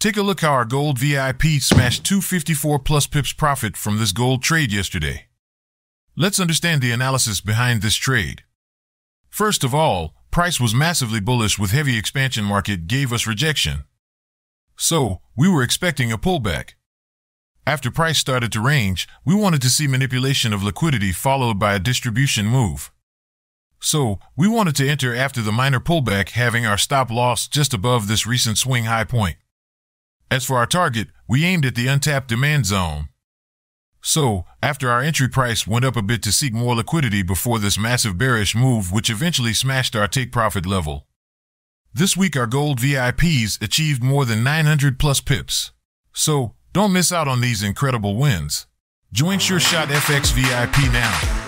Take a look how our gold VIP smashed 254 plus pips profit from this gold trade yesterday. Let's understand the analysis behind this trade. First of all, price was massively bullish with heavy expansion market gave us rejection. So, we were expecting a pullback. After price started to range, we wanted to see manipulation of liquidity followed by a distribution move. So, we wanted to enter after the minor pullback having our stop loss just above this recent swing high point. As for our target, we aimed at the untapped demand zone. So, after our entry price went up a bit to seek more liquidity before this massive bearish move, which eventually smashed our take profit level. This week, our gold VIPs achieved more than 900 plus pips. So, don't miss out on these incredible wins. Join SureShot FX VIP now.